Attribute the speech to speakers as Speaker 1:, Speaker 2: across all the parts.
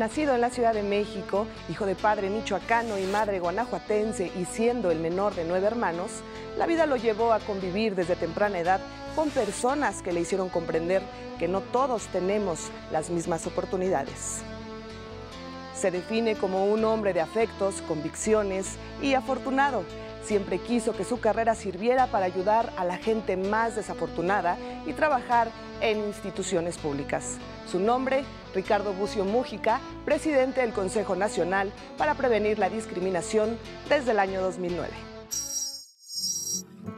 Speaker 1: Nacido en la Ciudad de México, hijo de padre michoacano y madre guanajuatense y siendo el menor de nueve hermanos, la vida lo llevó a convivir desde temprana edad con personas que le hicieron comprender que no todos tenemos las mismas oportunidades. Se define como un hombre de afectos, convicciones y afortunado. Siempre quiso que su carrera sirviera para ayudar a la gente más desafortunada y trabajar en instituciones públicas. Su nombre, Ricardo Bucio Mújica, presidente del Consejo Nacional para Prevenir la Discriminación desde el año 2009.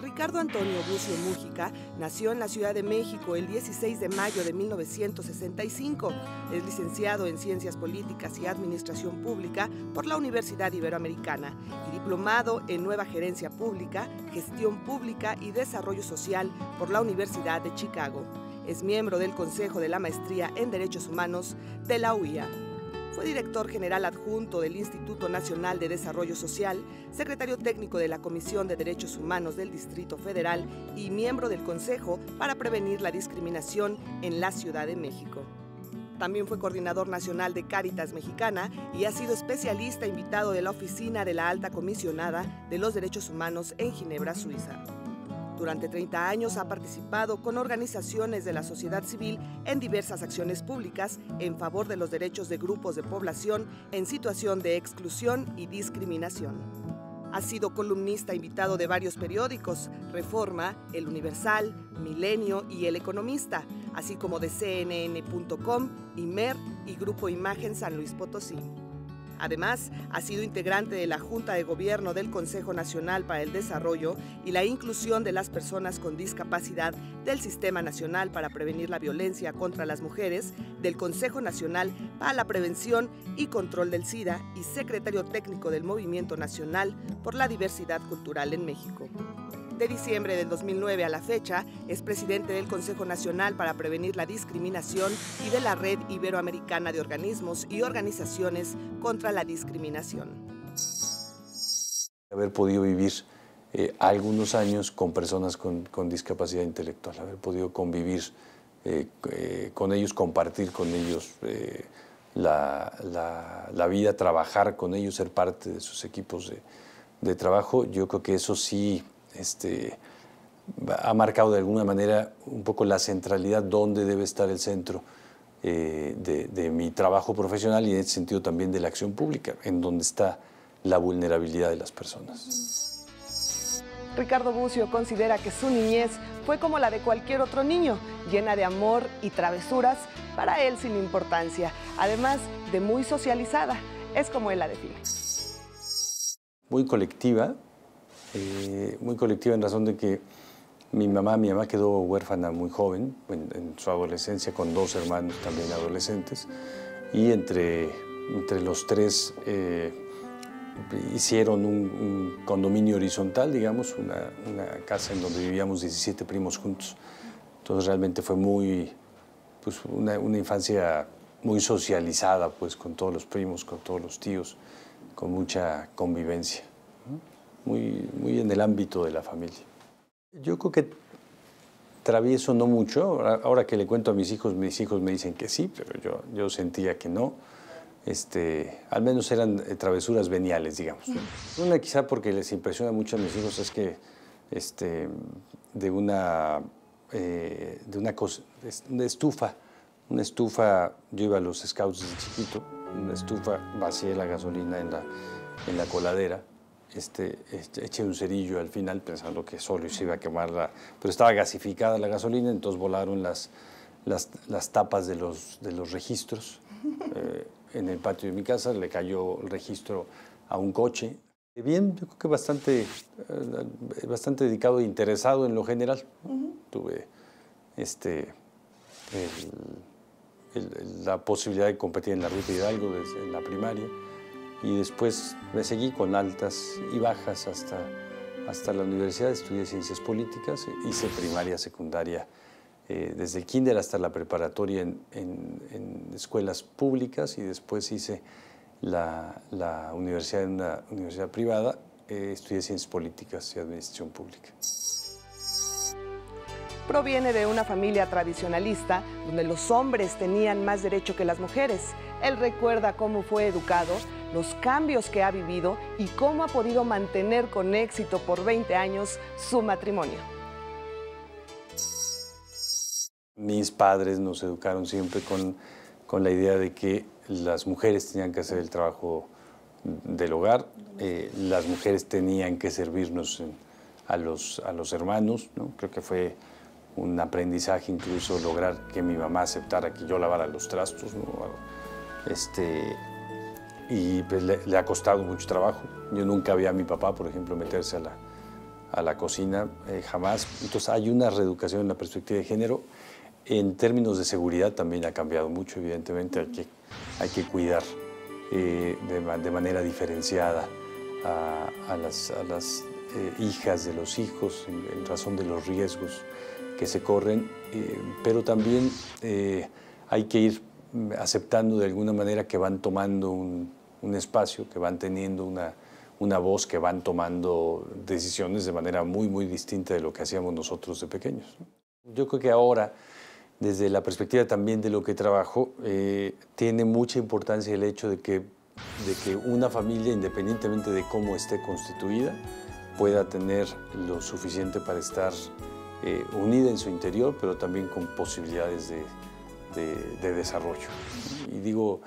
Speaker 1: Ricardo Antonio Bucio Mújica nació en la Ciudad de México el 16 de mayo de 1965. Es licenciado en Ciencias Políticas y Administración Pública por la Universidad Iberoamericana y diplomado en Nueva Gerencia Pública, Gestión Pública y Desarrollo Social por la Universidad de Chicago. Es miembro del Consejo de la Maestría en Derechos Humanos de la UIA. Fue director general adjunto del Instituto Nacional de Desarrollo Social, secretario técnico de la Comisión de Derechos Humanos del Distrito Federal y miembro del Consejo para Prevenir la Discriminación en la Ciudad de México. También fue coordinador nacional de Cáritas Mexicana y ha sido especialista invitado de la Oficina de la Alta Comisionada de los Derechos Humanos en Ginebra, Suiza. Durante 30 años ha participado con organizaciones de la sociedad civil en diversas acciones públicas en favor de los derechos de grupos de población en situación de exclusión y discriminación. Ha sido columnista invitado de varios periódicos, Reforma, El Universal, Milenio y El Economista, así como de CNN.com, IMER y Grupo Imagen San Luis Potosí. Además, ha sido integrante de la Junta de Gobierno del Consejo Nacional para el Desarrollo y la inclusión de las personas con discapacidad del Sistema Nacional para Prevenir la Violencia contra las Mujeres, del Consejo Nacional para la Prevención y Control del SIDA y secretario técnico del Movimiento Nacional por la Diversidad Cultural en México. De diciembre del 2009 a la fecha, es presidente del Consejo Nacional para Prevenir la Discriminación y de la Red Iberoamericana de Organismos y Organizaciones contra la Discriminación.
Speaker 2: Haber podido vivir eh, algunos años con personas con, discapacidad intelectual, haber podido convivir eh, eh, con ellos, compartir con ellos la, vida, trabajar con ellos, ser parte de sus equipos de, de trabajo, yo creo que eso sí este, ha marcado de alguna manera un poco la centralidad donde debe estar el centro eh, de, mi trabajo profesional y en ese sentido también de la acción pública, en donde está la vulnerabilidad de las personas.
Speaker 1: Ricardo Bucio considera que su niñez fue como la de cualquier otro niño, llena de amor y travesuras, para él sin importancia, además de muy socializada, es como él la define.
Speaker 2: Muy colectiva, eh, muy colectiva en razón de que mi mamá, mi mamá quedó huérfana muy joven, en, su adolescencia, con dos hermanos también adolescentes, y entre, entre los tres eh, hicieron un, condominio horizontal, digamos, una, una, casa en donde vivíamos 17 primos juntos. Entonces realmente fue muy, pues una, una infancia muy socializada, pues con todos los primos, con todos los tíos, con mucha convivencia muy, muy en el ámbito de la familia. Yo creo que travieso no mucho. Ahora que le cuento a mis hijos, mis hijos me dicen que sí, pero yo, yo sentía que no. Este, al menos eran eh, travesuras veniales, digamos. Una quizá porque les impresiona mucho a mis hijos es que este, de una, eh, de una, cosa, una estufa, una estufa, yo iba a los scouts desde chiquito, una estufa, vacié la gasolina en la, en la coladera este, este, eché un cerillo al final pensando que solo se iba a quemar la... Pero estaba gasificada la gasolina, entonces volaron las, las, tapas de los, de los registros. Eh, en el patio de mi casa le cayó el registro a un coche. Bien, yo creo que bastante, eh, bastante dedicado e interesado en lo general. Tuve este, la posibilidad de competir en la Ruta Hidalgo desde la primaria y después me seguí con altas y bajas hasta, hasta la universidad, estudié ciencias políticas, hice primaria, secundaria, eh, desde el kinder hasta la preparatoria en, en, escuelas públicas y después hice la, la, universidad en una universidad privada, eh, estudié ciencias políticas y administración pública.
Speaker 1: proviene de una familia tradicionalista donde los hombres tenían más derecho que las mujeres. Él recuerda cómo fue educado, los cambios que ha vivido y cómo ha podido mantener con éxito por 20 años su matrimonio.
Speaker 2: Mis padres nos educaron siempre con, con la idea de que las mujeres tenían que hacer el trabajo del hogar, eh, las mujeres tenían que servirnos a, los, a los hermanos, ¿no? creo que fue un aprendizaje incluso lograr que mi mamá aceptara que yo lavara los trastos, este, y pues le, ha costado mucho trabajo. Yo nunca vi a mi papá, por ejemplo, meterse a la, a la cocina, eh, jamás. Entonces hay una reeducación en la perspectiva de género. En términos de seguridad también ha cambiado mucho, evidentemente hay que, hay que cuidar eh, de, manera diferenciada a, las, eh, hijas de los hijos en, razón de los riesgos que se corren, eh, pero también hay que ir aceptando de alguna manera que van tomando un, espacio, que van teniendo una, una voz, que van tomando decisiones de manera muy, muy distinta de lo que hacíamos nosotros de pequeños. Yo creo que ahora desde la perspectiva también de lo que trabajo, eh, tiene mucha importancia el hecho de que, de que una familia, independientemente de cómo esté constituida, pueda tener lo suficiente para estar eh, unida en su interior, pero también con posibilidades de, de, desarrollo. Y digo,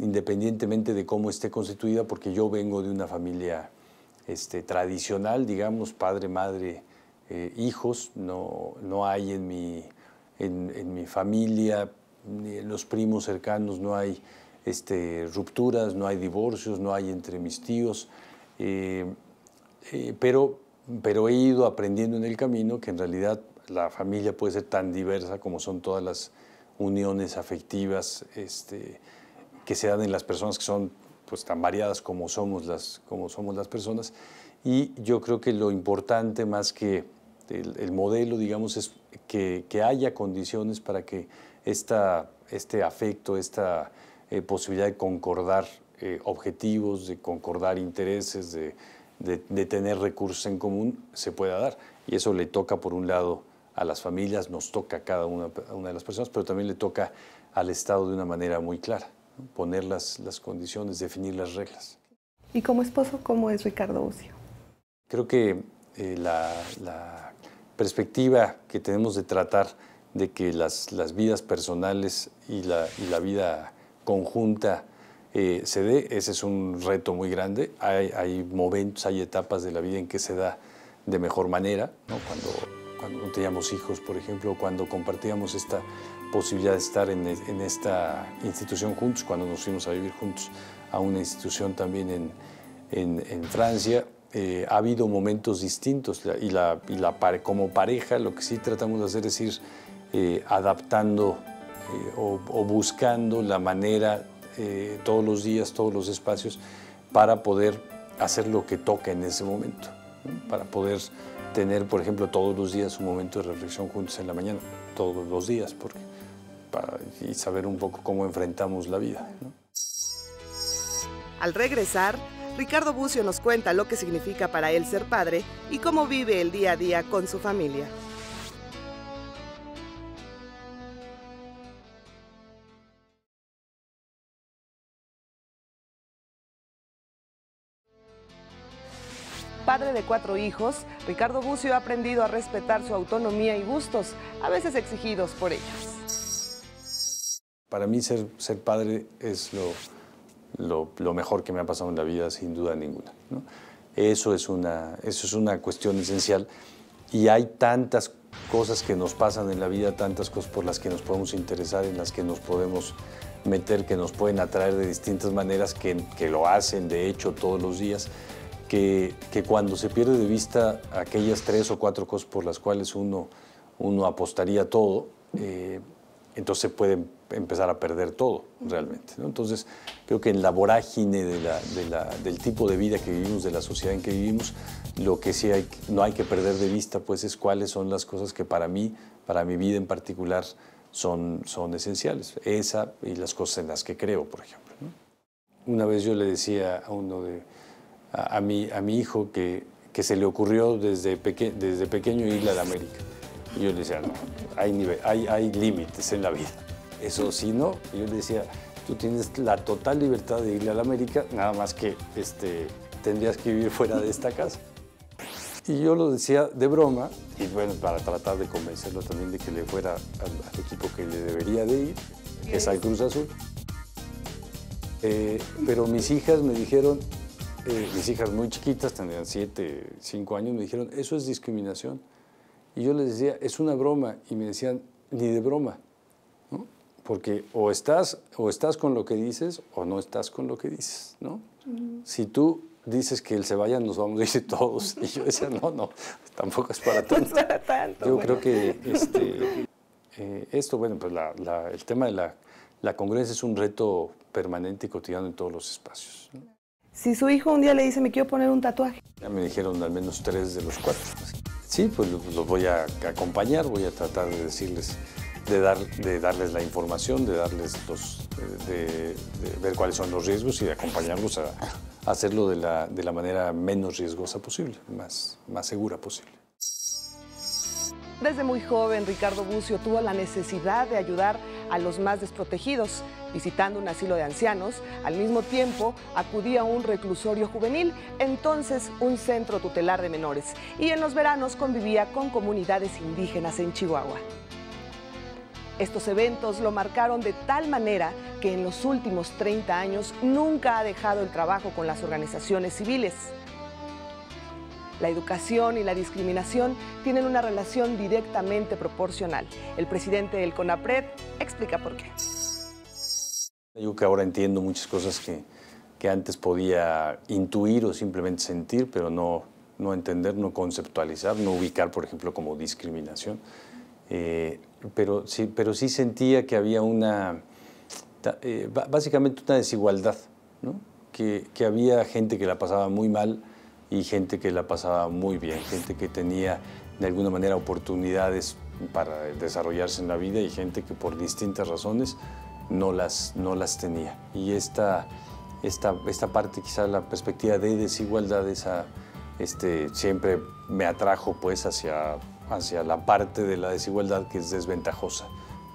Speaker 2: independientemente de cómo esté constituida, porque yo vengo de una familia este, tradicional, digamos, padre, madre, eh, hijos, no, no hay en mi en, mi familia, en los primos cercanos no hay este, rupturas, no hay divorcios, no hay entre mis tíos, eh, eh, pero, pero he ido aprendiendo en el camino que en realidad la familia puede ser tan diversa como son todas las uniones afectivas este, que se dan en las personas que son pues, tan variadas como somos, las, como somos las personas. Y yo creo que lo importante más que el, modelo, digamos, es que, haya condiciones para que esta, este afecto, esta eh, posibilidad de concordar eh, objetivos, de concordar intereses, de, de, tener recursos en común, se pueda dar. Y eso le toca, por un lado, a las familias, nos toca a cada una de las personas, pero también le toca al Estado de una manera muy clara, poner las, las condiciones, definir las reglas.
Speaker 1: ¿Y como esposo, cómo es Ricardo Ucio?
Speaker 2: Creo que eh, la, la, perspectiva que tenemos de tratar de que las, las vidas personales y la, y la vida conjunta eh, se dé, ese es un reto muy grande. Hay, hay, momentos, hay etapas de la vida en que se da de mejor manera, ¿no? cuando, cuando no teníamos hijos, por ejemplo, cuando compartíamos esta posibilidad de estar en, esta institución juntos, cuando nos fuimos a vivir juntos a una institución también en, en, en Francia, eh, ha habido momentos distintos y, la, y la, como pareja lo que sí tratamos de hacer es ir eh, adaptando eh, o, buscando la manera todos los días, todos los espacios para poder hacer lo que toca en ese momento, para poder tener, por ejemplo, todos los días un momento de reflexión juntos en la mañana, todos los días, porque, y saber un poco cómo enfrentamos la vida.
Speaker 1: Al regresar, Ricardo Bucio nos cuenta lo que significa para él ser padre y cómo vive el día a día con su familia. Padre de cuatro hijos, Ricardo Bucio ha aprendido a respetar su autonomía y gustos, a veces exigidos por ellos.
Speaker 2: Para mí ser, ser padre es lo, lo, mejor que me ha pasado en la vida, sin duda ninguna. Eso, es una, eso es una cuestión esencial y hay tantas cosas que nos pasan en la vida, tantas cosas por las que nos podemos interesar, en las que nos podemos meter, que nos pueden atraer de distintas maneras, que, que lo hacen de hecho todos los días, que, que, cuando se pierde de vista aquellas tres o cuatro cosas por las cuales uno, uno apostaría todo, eh, entonces se puede empezar a perder todo realmente. Entonces, creo que en la vorágine de la, del tipo de vida que vivimos, de la sociedad en que vivimos, lo que sí hay, no hay que perder de vista pues, es cuáles son las cosas que para mí, para mi vida en particular, son, son esenciales. Esa y las cosas en las que creo, por ejemplo. Una vez yo le decía a uno de, a, mi, a mi hijo que, que se le ocurrió desde, desde pequeño ir a la América Y yo le decía, no, hay, hay, hay límites en la vida. Eso sí, no. Y yo le decía, tú tienes la total libertad de irle a la América, nada más que este, tendrías que vivir fuera de esta casa. Y yo lo decía de broma, y bueno, para tratar de convencerlo también de que le fuera al, equipo que le debería de ir, que es al Cruz Azul. Eh, pero mis hijas me dijeron, eh, mis hijas muy chiquitas, tendrían 7, 5 años, me dijeron, eso es discriminación. Y yo les decía, es una broma, y me decían, ni de broma. Porque o estás, o estás con lo que dices o no estás con lo que dices, ¿no? Si tú dices que él se vaya, nos vamos a ir todos. Y yo decía, no, no, tampoco es para tanto. yo creo que este, eh, esto, bueno, pues el tema de la, la, congruencia es un reto permanente y cotidiano en todos los espacios.
Speaker 1: Si su hijo un día le dice, me quiero poner un tatuaje.
Speaker 2: Ya me dijeron al menos tres de los cuatro. Sí, pues los voy a acompañar, voy a tratar de decirles de, dar, de darles la información, de darles los, de, ver cuáles son los riesgos y de acompañarlos a, hacerlo de la, de la, manera menos riesgosa posible, más, más segura posible.
Speaker 1: Desde muy joven, Ricardo Bucio tuvo la necesidad de ayudar a los más desprotegidos. Visitando un asilo de ancianos, al mismo tiempo acudía a un reclusorio juvenil, entonces un centro tutelar de menores, y en los veranos convivía con comunidades indígenas en Chihuahua. Estos eventos lo marcaron de tal manera que en los últimos 30 años nunca ha dejado el trabajo con las organizaciones civiles. La educación y la discriminación tienen una relación directamente proporcional. El presidente del CONAPRED explica por qué.
Speaker 2: Yo que ahora entiendo muchas cosas que, antes podía intuir o simplemente sentir, pero no, no entender, no conceptualizar, no ubicar, por ejemplo, como discriminación. Eh, pero, sí, pero sí sentía que había una, eh, básicamente una desigualdad, ¿no? que, que, había gente que la pasaba muy mal y gente que la pasaba muy bien, gente que tenía de alguna manera oportunidades para desarrollarse en la vida y gente que por distintas razones no las, no las tenía. Y esta, esta, esta parte, quizás la perspectiva de desigualdad, esa, este, siempre me atrajo pues hacia hacia la parte de la desigualdad que es desventajosa,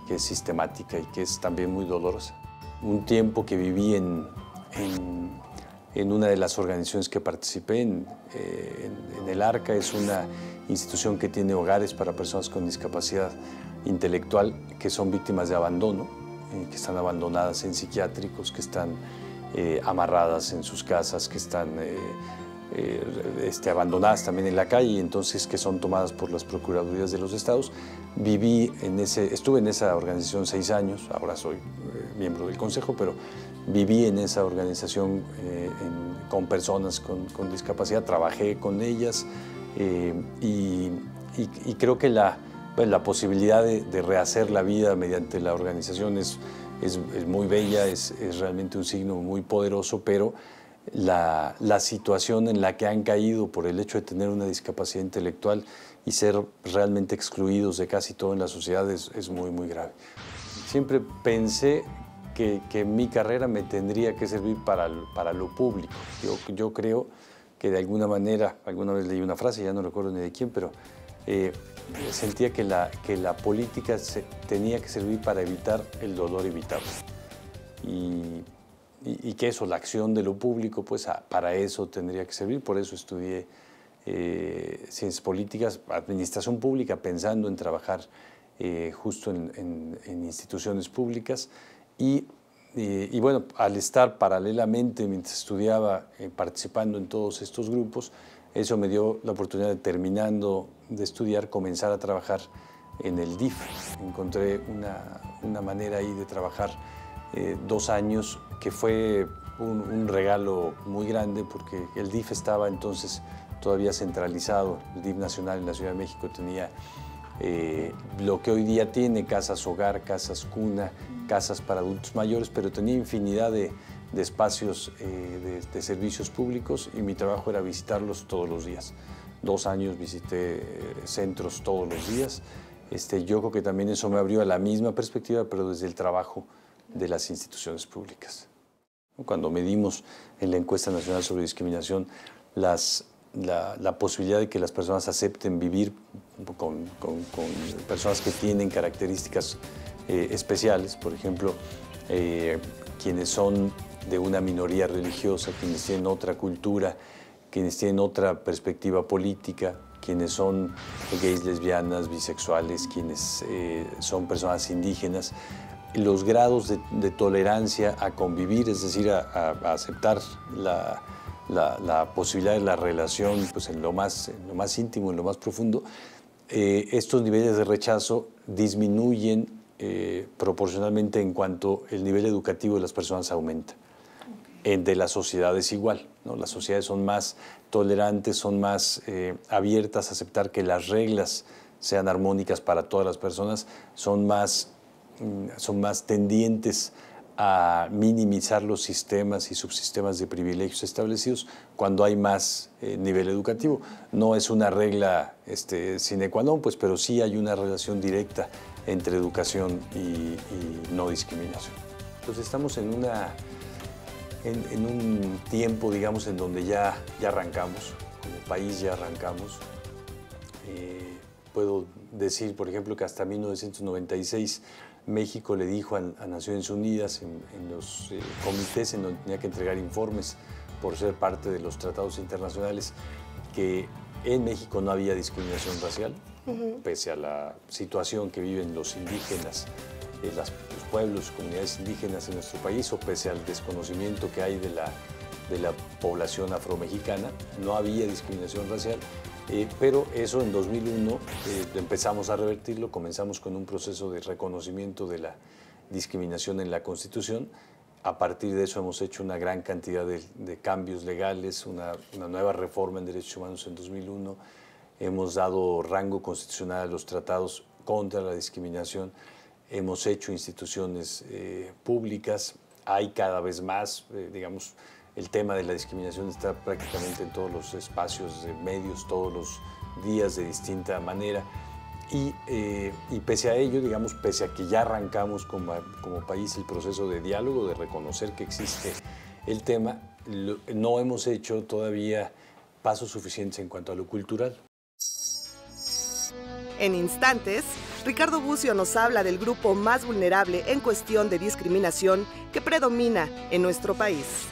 Speaker 2: que es sistemática y que es también muy dolorosa. Un tiempo que viví en, en, una de las organizaciones que participé, en, eh, en, el ARCA, es una institución que tiene hogares para personas con discapacidad intelectual que son víctimas de abandono, eh, que están abandonadas en psiquiátricos, que están eh, amarradas en sus casas, que están este, abandonadas también en la calle, entonces que son tomadas por las procuradurías de los estados. Viví en ese, estuve en esa organización seis años, ahora soy eh, miembro del consejo, pero viví en esa organización eh, con personas con, discapacidad, trabajé con ellas y, creo que la, la posibilidad de, rehacer la vida mediante la organización es, es, muy bella, es, es realmente un signo muy poderoso, pero la, situación en la que han caído por el hecho de tener una discapacidad intelectual y ser realmente excluidos de casi todo en la sociedad es, muy, muy grave. Siempre pensé que, mi carrera me tendría que servir para, para lo público. Yo, yo, creo que de alguna manera, alguna vez leí una frase, ya no recuerdo ni de quién, pero eh, sentía que la, que la política se, tenía que servir para evitar el dolor evitable. Y y, que eso, la acción de lo público, pues para eso tendría que servir. Por eso estudié eh, ciencias políticas, administración pública, pensando en trabajar eh, justo en, instituciones públicas. Y, y, bueno, al estar paralelamente, mientras estudiaba, eh, participando en todos estos grupos, eso me dio la oportunidad de, terminando de estudiar, comenzar a trabajar en el DIF. Encontré una, una manera ahí de trabajar dos años que fue un, regalo muy grande porque el DIF estaba entonces todavía centralizado, el DIF nacional en la Ciudad de México tenía eh, lo que hoy día tiene, casas hogar, casas cuna, casas para adultos mayores, pero tenía infinidad de, espacios eh, de, servicios públicos y mi trabajo era visitarlos todos los días. Dos años visité eh, centros todos los días. Este, yo creo que también eso me abrió a la misma perspectiva, pero desde el trabajo de las instituciones públicas. Cuando medimos en la encuesta nacional sobre discriminación las, la, posibilidad de que las personas acepten vivir con, personas que tienen características eh, especiales, por ejemplo, eh, quienes son de una minoría religiosa, quienes tienen otra cultura, quienes tienen otra perspectiva política, quienes son gays, lesbianas, bisexuales, quienes eh, son personas indígenas, los grados de, tolerancia a convivir, es decir, a, aceptar la, posibilidad de la relación pues, en, lo más, lo más íntimo, en lo más profundo, eh, estos niveles de rechazo disminuyen eh, proporcionalmente en cuanto el nivel educativo de las personas aumenta. En de las sociedades igual, ¿no? las sociedades son más tolerantes, son más eh, abiertas a aceptar que las reglas sean armónicas para todas las personas, son más, son más tendientes a minimizar los sistemas y subsistemas de privilegios establecidos cuando hay más eh, nivel educativo. No es una regla este, sine qua non, pues, pero sí hay una relación directa entre educación y, no discriminación. Entonces estamos en, una, en, un tiempo, digamos, en donde ya, ya arrancamos, como país ya arrancamos. Eh, puedo decir, por ejemplo, que hasta 1996 México le dijo a, Naciones Unidas en, los eh, comités en donde tenía que entregar informes por ser parte de los tratados internacionales que en México no había discriminación racial, pese a la situación que viven los indígenas, eh, los pueblos, comunidades indígenas en nuestro país, o pese al desconocimiento que hay de la, de la población afromexicana, no había discriminación racial eh, pero eso en 2001 eh, empezamos a revertirlo, comenzamos con un proceso de reconocimiento de la discriminación en la Constitución. A partir de eso hemos hecho una gran cantidad de, cambios legales, una, nueva reforma en derechos humanos en 2001. Hemos dado rango constitucional a los tratados contra la discriminación. Hemos hecho instituciones eh, públicas. Hay cada vez más, digamos, el tema de la discriminación está prácticamente en todos los espacios de medios, todos los días de distinta manera. Y, eh, pese a ello, digamos, pese a que ya arrancamos como, como, país el proceso de diálogo, de reconocer que existe el tema, no hemos hecho todavía pasos suficientes en cuanto a lo cultural.
Speaker 1: En instantes, Ricardo Bucio nos habla del grupo más vulnerable en cuestión de discriminación que predomina en nuestro país.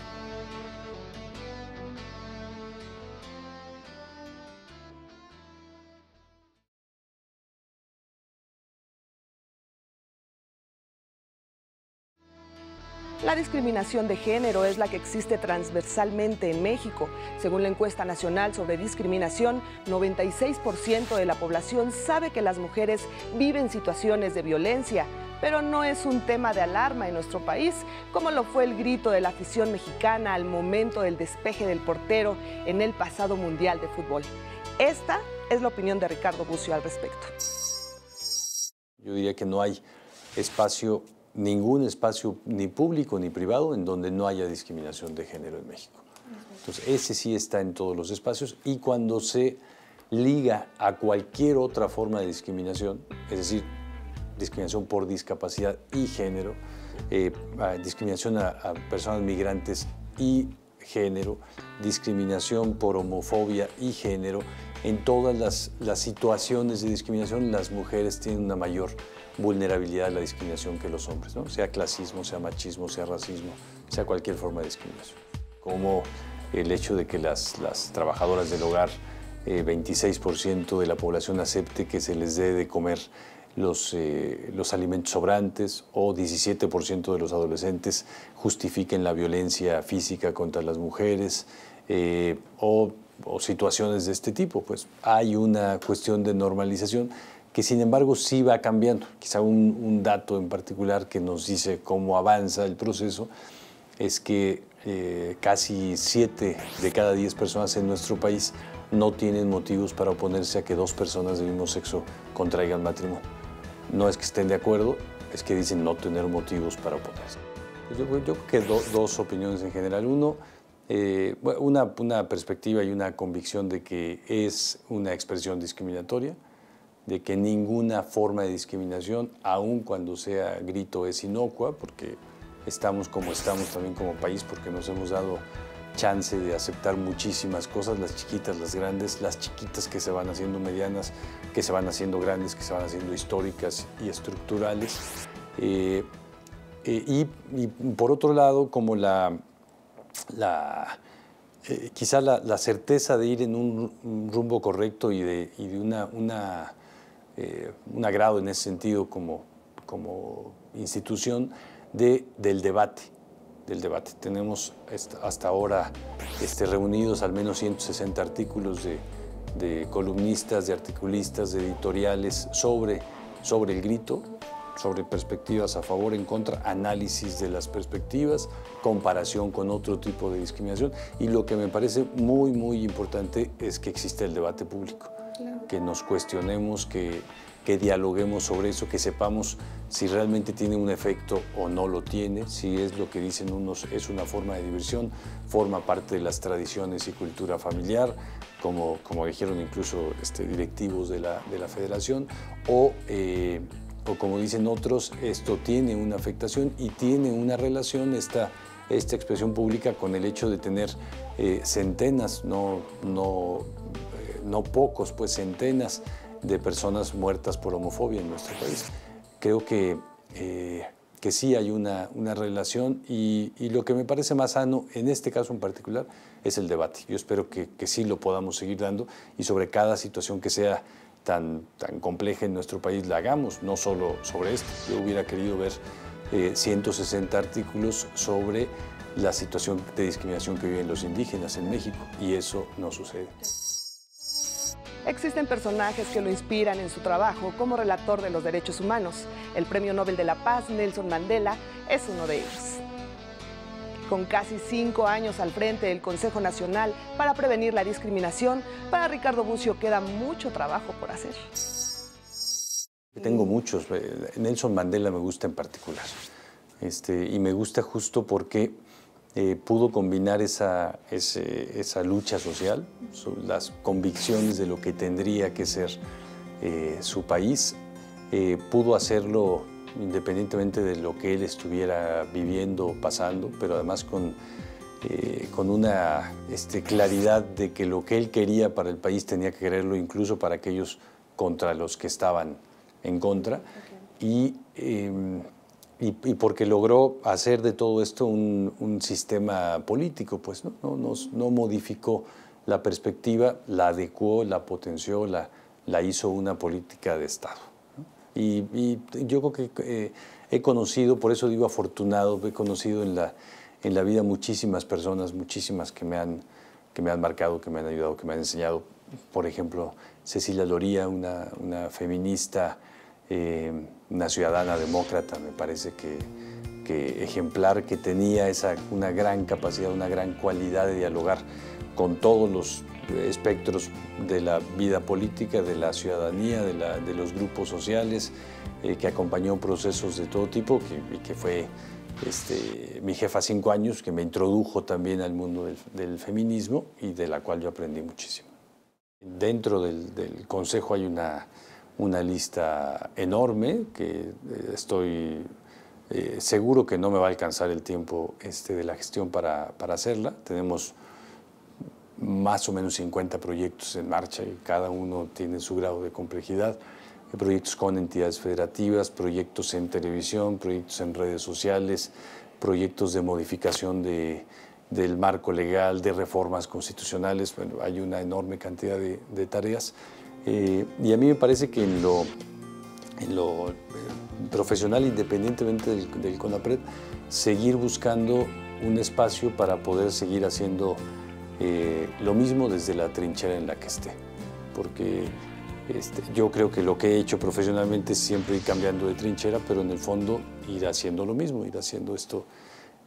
Speaker 1: La discriminación de género es la que existe transversalmente en México. Según la encuesta nacional sobre discriminación, 96% de la población sabe que las mujeres viven situaciones de violencia, pero no es un tema de alarma en nuestro país, como lo fue el grito de la afición mexicana al momento del despeje del portero en el pasado Mundial de Fútbol. Esta es la opinión de Ricardo Bucio al respecto.
Speaker 2: Yo diría que no hay espacio ningún espacio ni público ni privado en donde no haya discriminación de género en México. Entonces, ese sí está en todos los espacios y cuando se liga a cualquier otra forma de discriminación, es decir, discriminación por discapacidad y género, eh, discriminación a, personas migrantes y género, discriminación por homofobia y género, en todas las, las situaciones de discriminación las mujeres tienen una mayor vulnerabilidad a la discriminación que los hombres, ¿no? sea clasismo, sea machismo, sea racismo, sea cualquier forma de discriminación. Como el hecho de que las, las trabajadoras del hogar, 26% eh, de la población acepte que se les dé de comer los, eh, los alimentos sobrantes o 17% de los adolescentes justifiquen la violencia física contra las mujeres eh, o, o situaciones de este tipo. Pues hay una cuestión de normalización que sin embargo sí va cambiando. Quizá un, dato en particular que nos dice cómo avanza el proceso es que eh, casi 7 de cada 10 personas en nuestro país no tienen motivos para oponerse a que dos personas del mismo sexo contraigan matrimonio. No es que estén de acuerdo, es que dicen no tener motivos para oponerse. Yo, creo que dos opiniones en general. Uno, eh, una, una perspectiva y una convicción de que es una expresión discriminatoria de que ninguna forma de discriminación, aun cuando sea grito, es inocua, porque estamos como estamos también como país, porque nos hemos dado chance de aceptar muchísimas cosas, las chiquitas, las grandes, las chiquitas que se van haciendo medianas, que se van haciendo grandes, que se van haciendo históricas y estructurales. Eh, eh, y, por otro lado, como la, la eh, quizá la, certeza de ir en un, rumbo correcto y de, una, una un agrado en ese sentido como, como institución de, del debate del debate. Tenemos hasta ahora este, reunidos al menos 160 artículos de, columnistas, de articulistas, de editoriales sobre, sobre el grito, sobre perspectivas a favor, en contra, análisis de las perspectivas, comparación con otro tipo de discriminación. Y lo que me parece muy, muy importante es que existe el debate público, que nos cuestionemos, que que dialoguemos sobre eso, que sepamos si realmente tiene un efecto o no lo tiene, si es lo que dicen unos, es una forma de diversión, forma parte de las tradiciones y cultura familiar, como, como dijeron incluso este, directivos de la, de la federación, o, eh, o como dicen otros, esto tiene una afectación y tiene una relación esta, esta expresión pública con el hecho de tener eh, centenas, no, no, eh, no pocos, pues centenas de personas muertas por homofobia en nuestro país. Creo que, eh, que sí hay una, una relación y, y, lo que me parece más sano en este caso en particular es el debate. Yo espero que, que sí lo podamos seguir dando y sobre cada situación que sea tan, tan compleja en nuestro país la hagamos, no solo sobre esto. Yo hubiera querido ver 160 eh, artículos sobre la situación de discriminación que viven los indígenas en México y eso no sucede.
Speaker 1: Existen personajes que lo inspiran en su trabajo como relator de los derechos humanos. El Premio Nobel de la Paz, Nelson Mandela, es uno de ellos. Con casi cinco años al frente del Consejo Nacional para prevenir la discriminación, para Ricardo Bucio queda mucho trabajo por hacer.
Speaker 2: Tengo muchos. Eh, Nelson Mandela me gusta en particular. Este, y me gusta justo porque eh, pudo combinar esa, esa lucha social, las convicciones de lo que tendría que ser eh, su país, eh, pudo hacerlo independientemente de lo que él estuviera viviendo, pasando, pero además con, con una este, claridad de que lo que él quería para el país tenía que quererlo incluso para aquellos contra los que estaban en contra. Y em, y, porque logró hacer de todo esto un, sistema político, pues ¿no? No, no, modificó la perspectiva, la adecuó, la potenció, la, la hizo una política de Estado. Y, yo creo que eh, he conocido, por eso digo afortunado, he conocido en la, en la vida muchísimas personas, muchísimas que me, han, que me han marcado, que me han ayudado, que me han enseñado. Por ejemplo, Cecilia Loría, una, una feminista eh, una ciudadana demócrata, me parece que, ejemplar, que tenía esa, una gran capacidad, una gran cualidad de dialogar con todos los espectros de la vida política, de la ciudadanía, de, los grupos sociales, eh, que acompañó procesos de todo tipo que, que fue este, mi jefa cinco años, que me introdujo también al mundo del, feminismo y de la cual yo aprendí muchísimo. Dentro del Consejo hay una una lista enorme que eh, estoy eh, seguro que no me va a alcanzar el tiempo este, de la gestión para, para, hacerla. Tenemos más o menos 50 proyectos en marcha y cada uno tiene su grado de complejidad. Proyectos con entidades federativas, proyectos en televisión, proyectos en redes sociales, proyectos de modificación de, del marco legal, de reformas constitucionales. Bueno, hay una enorme cantidad de, de tareas. Eh, y a mí me parece que en lo, en lo eh, profesional, independientemente del, del, CONAPRED, seguir buscando un espacio para poder seguir haciendo eh, lo mismo desde la trinchera en la que esté. Porque este, yo creo que lo que he hecho profesionalmente es siempre ir cambiando de trinchera, pero en el fondo ir haciendo lo mismo, ir haciendo esto,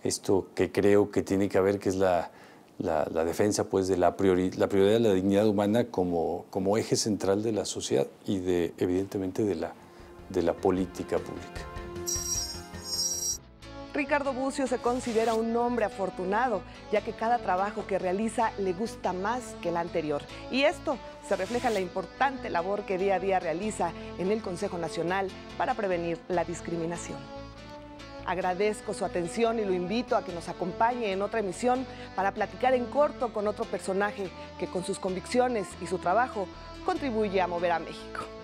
Speaker 2: esto que creo que tiene que haber, que es la, la, defensa pues, de la, la prioridad de la dignidad humana como, como eje central de la sociedad y de, evidentemente de la, de la política pública.
Speaker 1: Ricardo Bucio se considera un hombre afortunado, ya que cada trabajo que realiza le gusta más que el anterior. Y esto se refleja en la importante labor que día a día realiza en el Consejo Nacional para prevenir la discriminación. Agradezco su atención y lo invito a que nos acompañe en otra emisión para platicar en corto con otro personaje que con sus convicciones y su trabajo contribuye a mover a México.